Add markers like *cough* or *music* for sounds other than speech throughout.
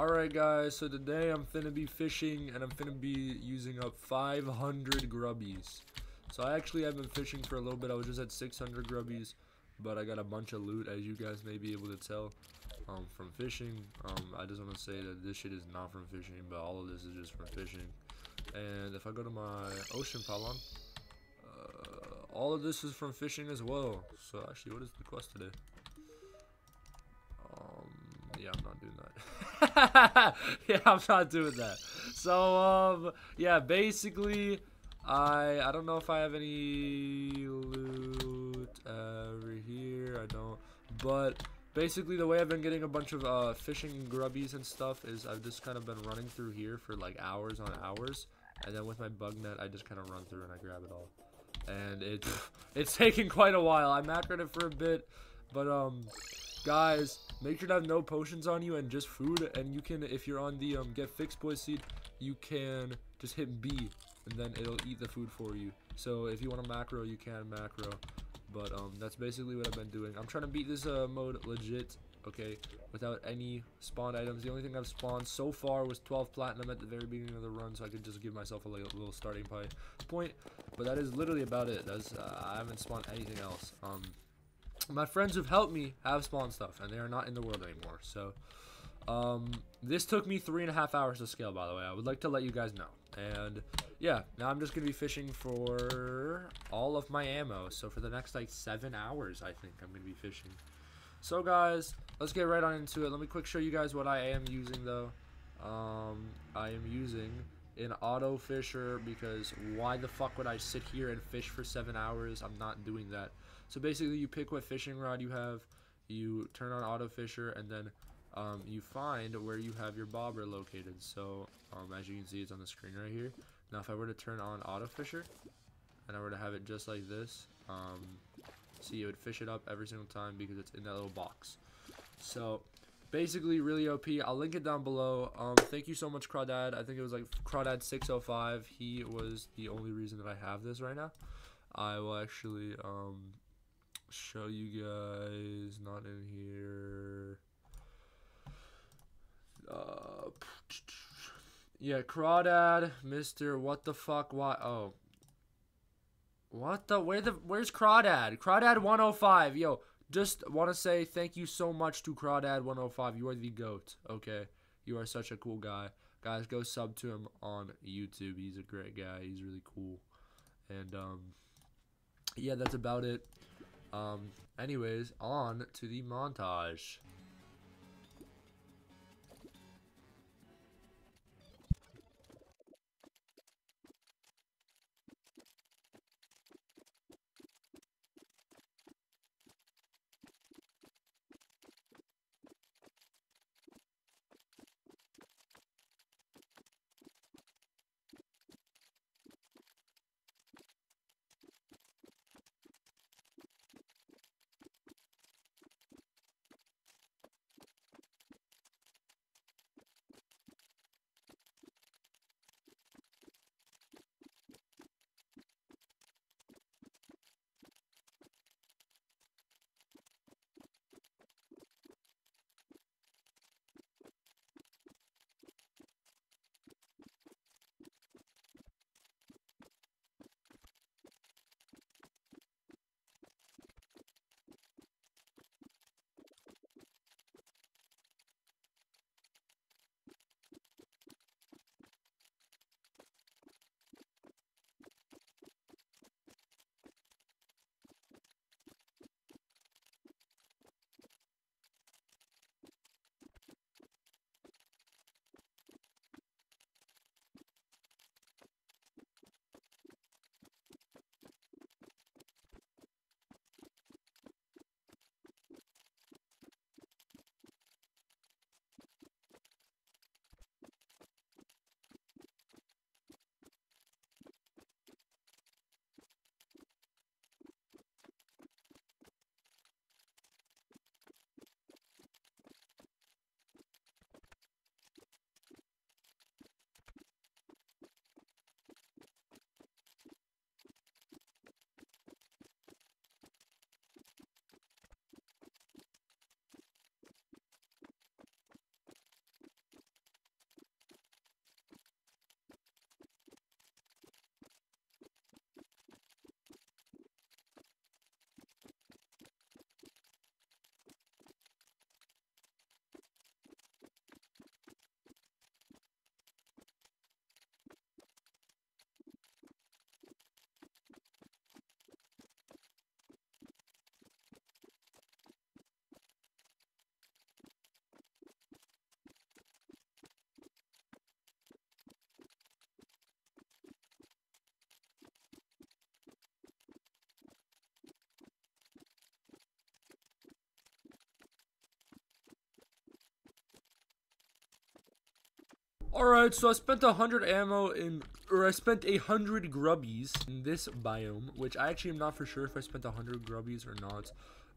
Alright guys, so today I'm finna be fishing and I'm finna be using up 500 grubbies. So I actually have been fishing for a little bit, I was just at 600 grubbies, but I got a bunch of loot as you guys may be able to tell um, from fishing. Um, I just want to say that this shit is not from fishing, but all of this is just from fishing. And if I go to my ocean pylon, uh, all of this is from fishing as well. So actually, what is the quest today? Yeah, I'm not doing that. *laughs* yeah, I'm not doing that. So, um, yeah, basically, I I don't know if I have any loot over here. I don't, but basically the way I've been getting a bunch of uh, fishing grubbies and stuff is I've just kind of been running through here for like hours on hours, and then with my bug net I just kind of run through and I grab it all, and it's *laughs* it's taking quite a while. I macroed it for a bit, but um, guys, make sure to have no potions on you and just food, and you can if you're on the um get fixed boi seed, you can just hit B, and then it'll eat the food for you. So if you want a macro, you can macro. But um, that's basically what I've been doing. I'm trying to beat this uh, mode legit, okay, without any spawned items. The only thing I've spawned so far was 12 platinum at the very beginning of the run, so I could just give myself a little starting point. But that is literally about it. That's uh, I haven't spawned anything else. Um, my friends who've helped me have spawned stuff, and they are not in the world anymore. So, um, this took me three and a half hours to scale, by the way. I would like to let you guys know. And yeah, now I'm just going to be fishing for all of my ammo. So for the next like seven hours, I think I'm going to be fishing. So guys, let's get right on into it. Let me quick show you guys what I am using though. Um, I am using an auto fisher because why the fuck would I sit here and fish for seven hours? I'm not doing that. So basically you pick what fishing rod you have, you turn on auto fisher and then um, you find where you have your bobber located. So um, as you can see, it's on the screen right here. Now, if I were to turn on auto fisher and I were to have it just like this, um, see, it would fish it up every single time because it's in that little box. So basically, really OP. I'll link it down below. Um, thank you so much, Crawdad. I think it was like Crawdad605. He was the only reason that I have this right now. I will actually um, show you guys. Not in here. Uh, yeah, Crawdad, Mister. What the fuck? Why? Oh, what the? Where the? Where's Crawdad? Crawdad 105. Yo, just want to say thank you so much to Crawdad 105. You are the goat. Okay, you are such a cool guy. Guys, go sub to him on YouTube. He's a great guy. He's really cool. And um, yeah, that's about it. Um, anyways, on to the montage. Alright, so I spent a hundred ammo in, or I spent a hundred grubbies in this biome, which I actually am not for sure if I spent a hundred grubbies or not.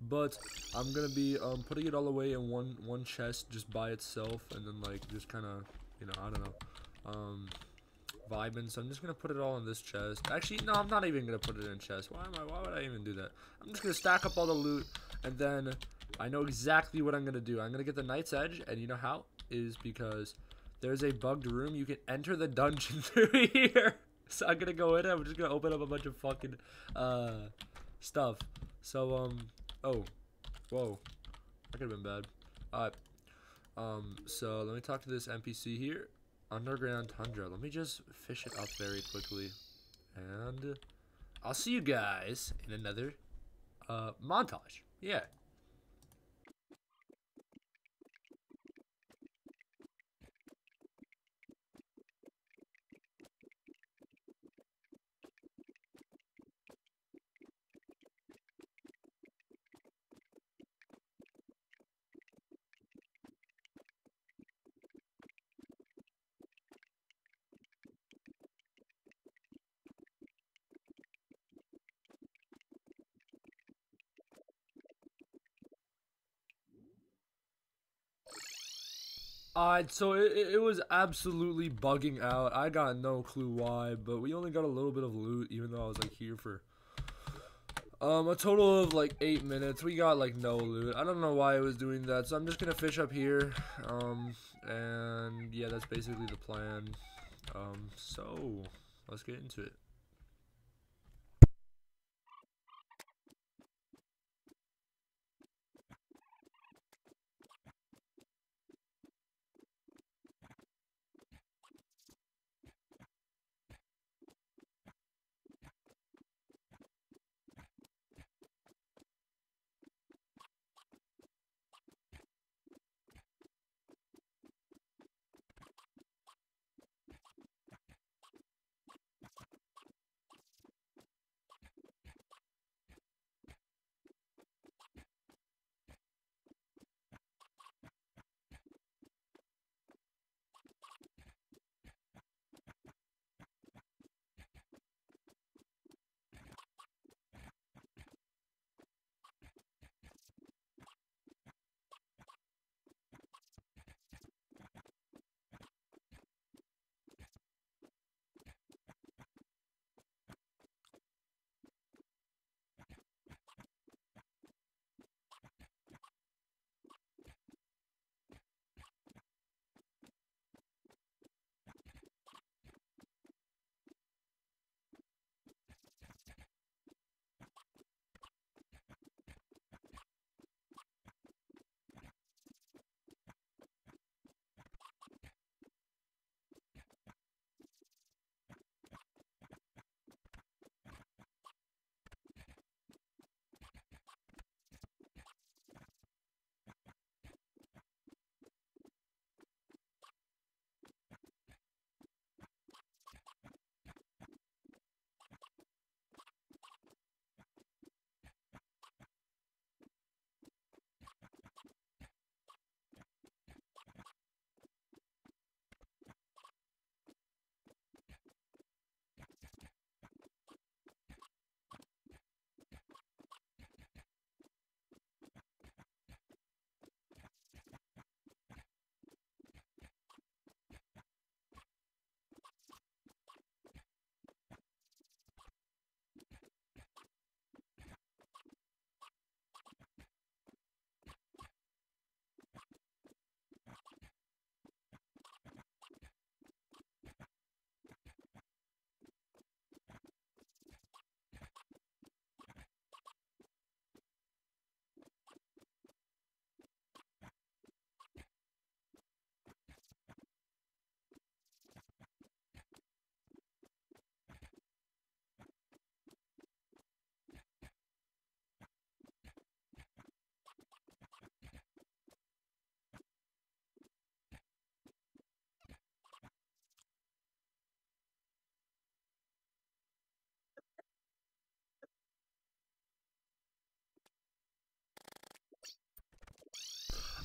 But I'm gonna be um, putting it all away in one one chest just by itself, and then like just kind of, you know, I don't know, um, vibing. So I'm just gonna put it all in this chest. Actually, no, I'm not even gonna put it in chest. Why am I? Why would I even do that? I'm just gonna stack up all the loot, and then I know exactly what I'm gonna do. I'm gonna get the Night's Edge, and you know how is because there's a bugged room. You can enter the dungeon *laughs* through here. So I'm gonna go in. I'm just gonna open up a bunch of fucking uh stuff. So um oh whoa that could have been bad. Alright. Um so let me talk to this NPC here. Underground tundra. Let me just fish it up very quickly. And I'll see you guys in another uh montage. Yeah. Uh, so it, it was absolutely bugging out. I got no clue why, but we only got a little bit of loot, even though I was like here for um a total of like eight minutes. We got like no loot. I don't know why it was doing that, so I'm just gonna fish up here. Um, and yeah, that's basically the plan. Um, so let's get into it.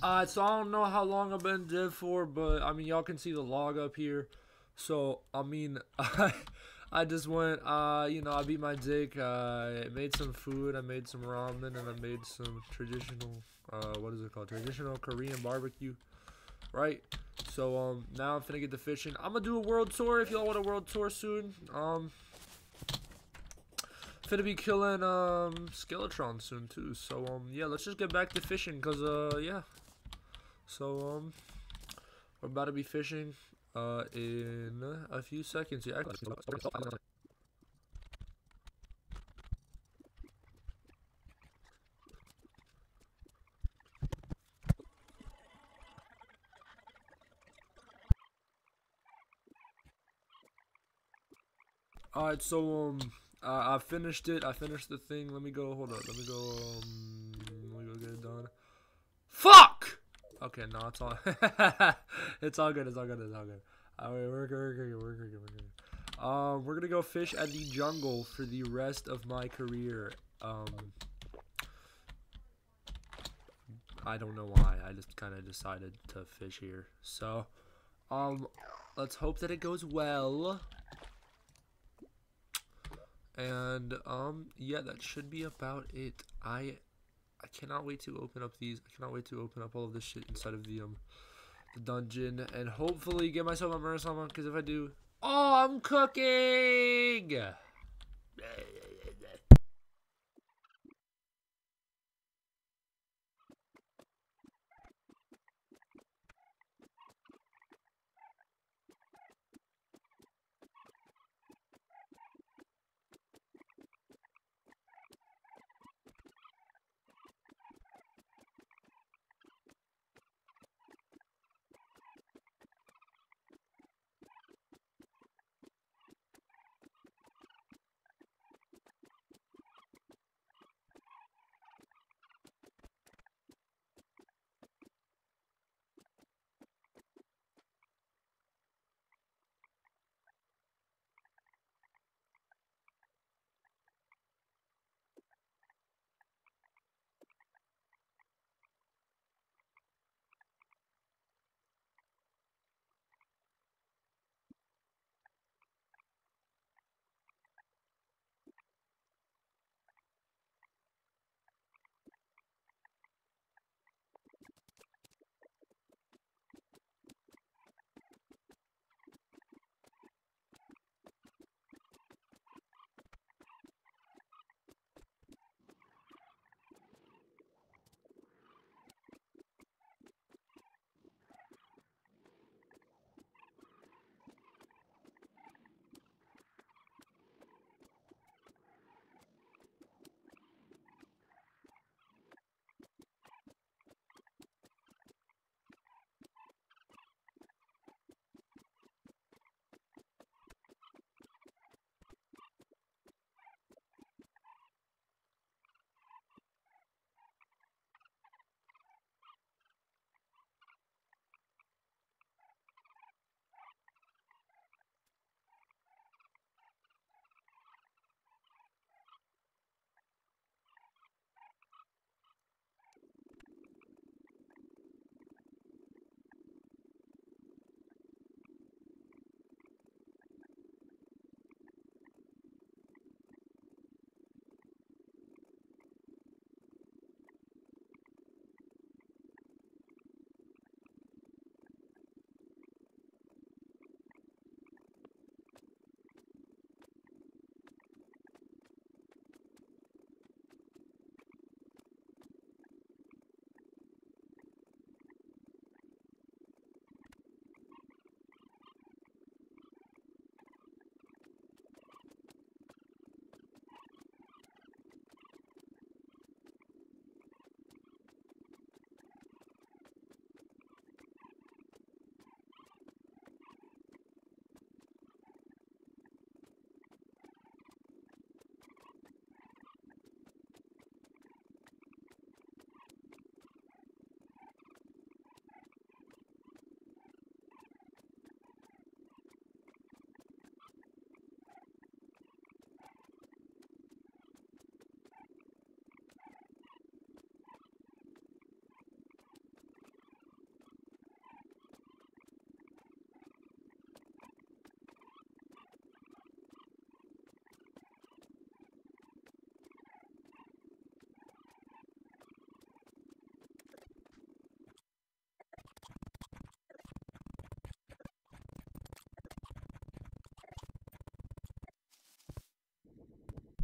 Uh, so I don't know how long I've been dead for, but I mean, y'all can see the log up here. So, I mean, I, *laughs* I just went, uh, you know, I beat my dick. Uh, I made some food. I made some ramen, and I made some traditional, uh, what is it called? Traditional Korean barbecue, right? So, um, now I'm finna get to fishing. I'm gonna do a world tour if y'all want a world tour soon. Um, finna be killing, um, Skeletron soon, too. So, um, yeah, let's just get back to fishing, because, uh, yeah. So, um, we're about to be fishing, uh, in a few seconds. Yeah, Alright, so, um, uh, I finished it. I finished the thing. Let me go. Hold up. Let me go. Um, let me go get it done. Fuck! Okay, no, it's all. *laughs* it's all good. It's all good. It's all good. All right, we're good. We're good. We're good. We're good. Um, we're gonna go fish at the jungle for the rest of my career. Um, I don't know why. I just kind of decided to fish here. So, um, let's hope that it goes well. And um yeah, that should be about it. I I cannot wait to open up these. I cannot wait to open up all of this shit inside of the um the dungeon and hopefully get myself a Murasama because if I do, oh, I'm cooking.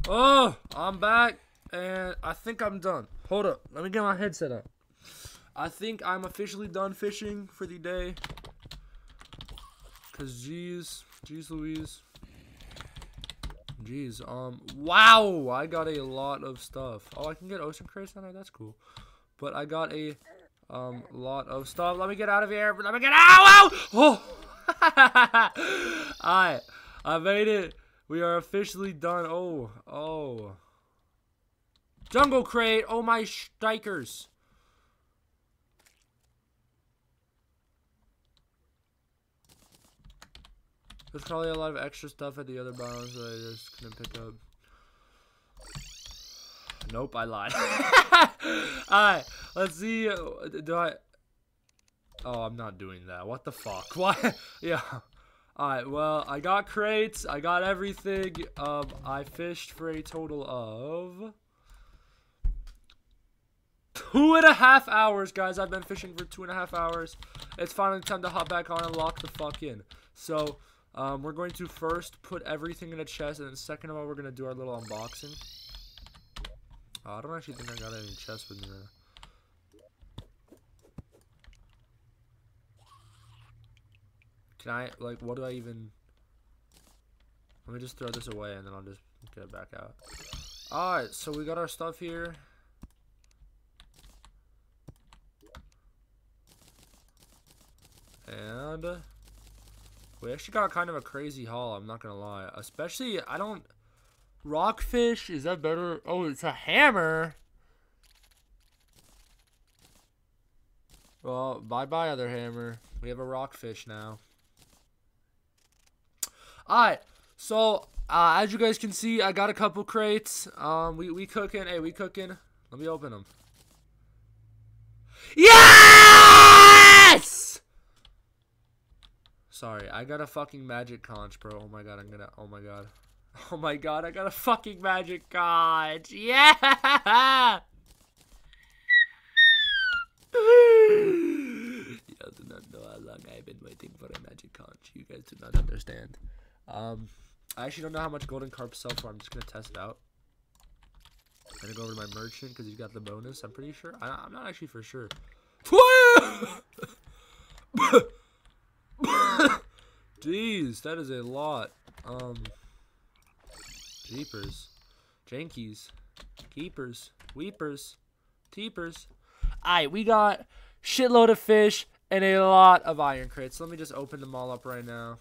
Oh, I'm back, and I think I'm done. Hold up, let me get my headset up. I think I'm officially done fishing for the day. Cause geez, geez Louise. Jeez, um, wow, I got a lot of stuff. Oh, I can get ocean crates on there, that's cool. But I got a, um, lot of stuff. Let me get out of here, let me get out, oh! *laughs* Alright, I made it. We are officially done. Oh, oh. Jungle crate, oh my strikers. There's probably a lot of extra stuff at the other biomes that I just couldn't pick up. Nope, I lied. *laughs* Alright, let's see. Do I... Oh, I'm not doing that. What the fuck? *laughs* Why? yeah. Alright, well, I got crates. I got everything. Um, I fished for a total of... Two and a half hours, guys. I've been fishing for two and a half hours. It's finally time to hop back on and lock the fuck in. So, um, we're going to first put everything in a chest, and then second of all, we're going to do our little unboxing. Oh, I don't actually think I got any chests with me. Can I, like, what do I even... Let me just throw this away, and then I'll just get it back out. Alright, so we got our stuff here. And... We actually got kind of a crazy haul, I'm not gonna lie. Especially, I don't... Rockfish, is that better? Oh, it's a hammer! Well, bye-bye, other hammer. We have a rockfish now. Alright, so, uh, as you guys can see, I got a couple crates. Um, we, we cooking. Hey, we cooking. Let me open them. Yes! Sorry, I got a fucking magic conch, bro. Oh my god, I'm gonna. Oh my god. *laughs* Oh my god, I got a fucking magic conch. Yeah! *laughs* you do not know how long I've been waiting for a magic conch. You guys do not understand. Um, I actually don't know how much golden carp sell for. I'm just gonna test it out. I'm gonna go over to my merchant because he's got the bonus. I'm pretty sure. I, I'm not actually for sure. *laughs* Jeez, that is a lot. Um, jeepers, jankies, keepers, weepers, teepers. Alright, we got shitload of fish and a lot of iron crates. Let me just open them all up right now.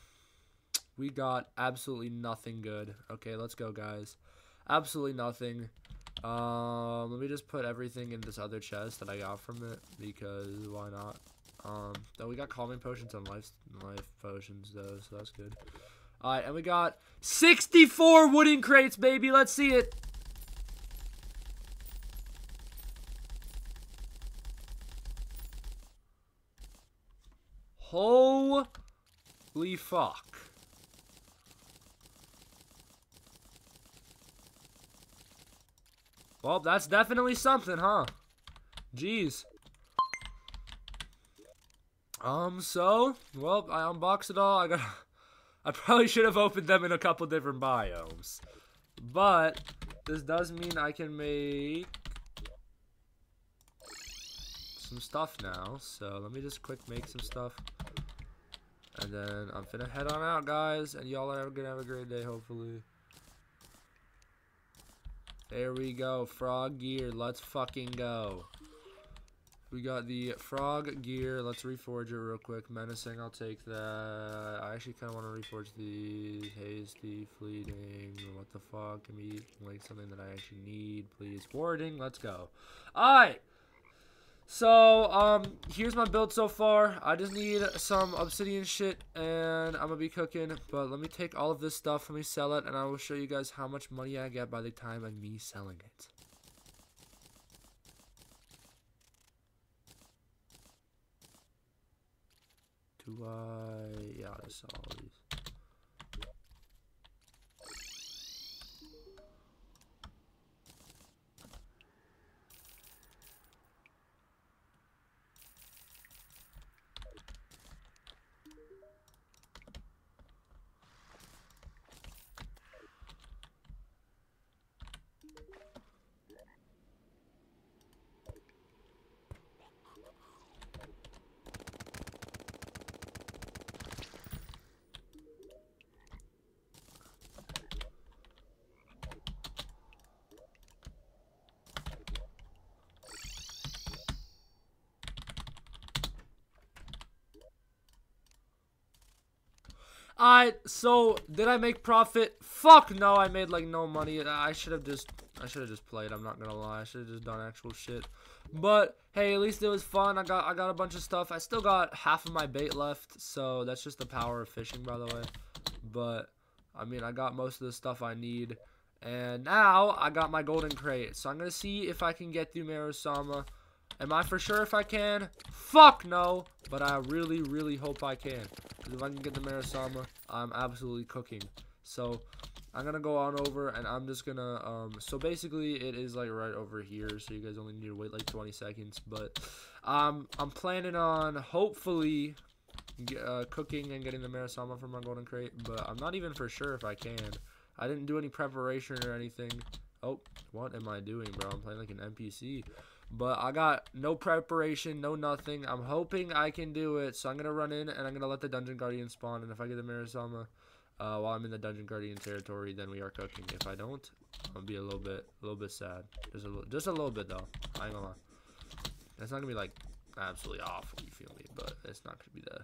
We got absolutely nothing good. Okay, let's go, guys. Absolutely nothing. Um, let me just put everything in this other chest that I got from it because why not? Um, though we got calming potions and life life potions though, so that's good. All right, and we got 64 wooden crates, baby. Let's see it. Holy fuck. Well, that's definitely something, huh? Jeez. Um, so, well, I unboxed it all. I got, *laughs* I probably should have opened them in a couple different biomes. But, this does mean I can make some stuff now. So, let me just quick make some stuff. And then I'm finna head on out, guys. And y'all are gonna have a great day, hopefully. There we go. Frog gear. Let's fucking go. We got the frog gear. Let's reforge it real quick. Menacing, I'll take that. I actually kind of want to reforge the hasty, fleeting. What the fuck? Give me like something that I actually need, please. Warding, Let's go. All right. So, um, here's my build so far. I just need some obsidian shit, and I'm gonna be cooking. But let me take all of this stuff, let me sell it, and I will show you guys how much money I get by the time of me selling it. Do I... Yeah, I saw all these. Alright, so did I make profit? Fuck no, I made like no money. I should have just I should have just played, I'm not gonna lie. I should have just done actual shit. But hey, at least it was fun. I got I got a bunch of stuff. I still got half of my bait left, so that's just the power of fishing by the way. But I mean I got most of the stuff I need. And now I got my golden crate. So I'm gonna see if I can get through Marasama. Am I for sure if I can? Fuck no. But I really, really hope I can. Because if I can get the Marasama, I'm absolutely cooking. So I'm going to go on over and I'm just going to... Um, so basically it is like right over here. So you guys only need to wait like 20 seconds. But um, I'm planning on hopefully uh, cooking and getting the Marasama from my golden crate. But I'm not even for sure if I can. I didn't do any preparation or anything. Oh, what am I doing, bro? I'm playing like an NPC. But I got no preparation, no nothing. I'm hoping I can do it. So I'm going to run in and I'm going to let the Dungeon Guardian spawn. And if I get the Marasama uh, while I'm in the Dungeon Guardian territory, then we are cooking. If I don't, I'll be a little bit a little bit sad. Just a little, just a little bit, though. I ain't going to lie. It's not going to be, like, absolutely awful, you feel me? But it's not going to be the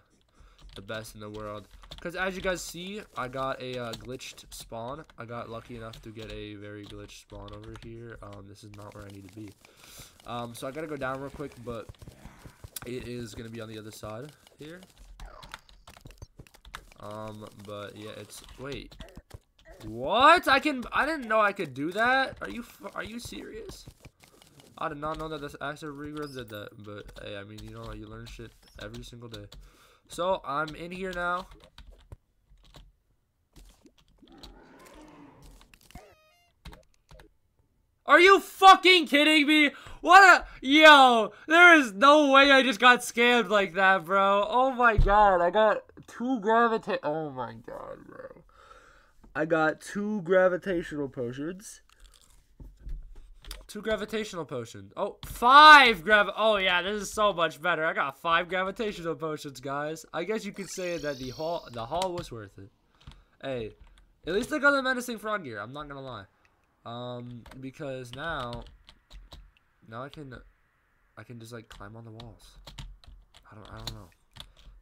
the best in the world. Because as you guys see, I got a uh, glitched spawn. I got lucky enough to get a very glitched spawn over here. Um, this is not where I need to be. Um, so I gotta go down real quick, but it is gonna be on the other side here. Um, but yeah, it's wait. What? I can. I didn't know I could do that. Are you? Are you serious? I did not know that this Axe of Regrowth did that. But hey, I mean, you know, you learn shit every single day. So I'm in here now. Are you fucking kidding me? What a... Yo, there is no way I just got scammed like that, bro. Oh my god, I got two gravitate... Oh my god, bro. I got two gravitational potions. Two gravitational potions. Oh, five grav- Oh, yeah, this is so much better. I got five gravitational potions, guys. I guess you could say that the haul, the haul was worth it. Hey, at least I got the menacing frog gear. I'm not gonna lie. Um, because now, now I can, I can just like climb on the walls. I don't, I don't know.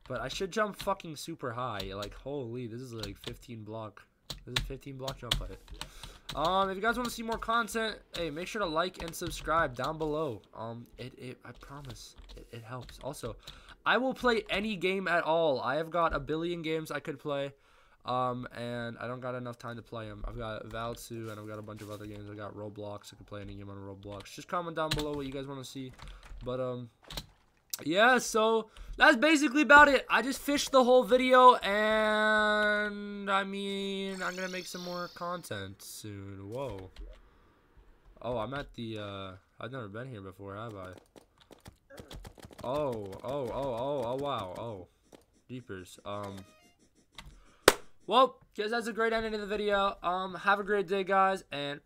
But I should jump fucking super high. Like, holy, this is like 15 block. This is 15 block jump height. Um, if you guys want to see more content, hey, make sure to like and subscribe down below. Um, it, it I promise, it, it helps. Also, I will play any game at all. I have got a billion games I could play. Um, and I don't got enough time to play them. I've got Valsu, and I've got a bunch of other games. I got Roblox. I can play any game on Roblox. Just comment down below what you guys want to see. But, um, yeah, so that's basically about it. I just fished the whole video, and I mean, I'm gonna make some more content soon. Whoa. Oh, I'm at the, uh, I've never been here before, have I? Oh, oh, oh, oh, oh, wow, oh. Deepers. Um, well, guys, that's a great ending of the video. Um, have a great day, guys, and